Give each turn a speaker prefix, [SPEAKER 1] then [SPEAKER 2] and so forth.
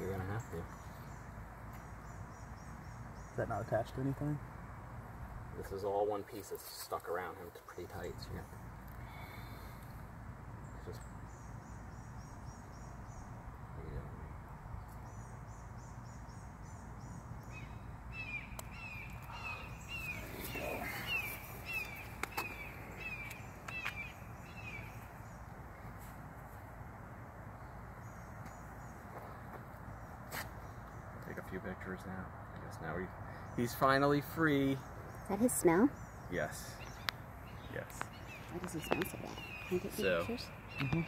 [SPEAKER 1] You're gonna have to.
[SPEAKER 2] Is that not attached to anything?
[SPEAKER 1] This is all one piece that's stuck around him pretty tight. So you have to just. There you go. Take a few pictures now. I guess now he, he's finally free.
[SPEAKER 3] Is that his smell?
[SPEAKER 1] Yes. Yes.
[SPEAKER 3] Why does he smell so bad? Can you take
[SPEAKER 1] So-
[SPEAKER 3] pictures?
[SPEAKER 2] Mm-hmm.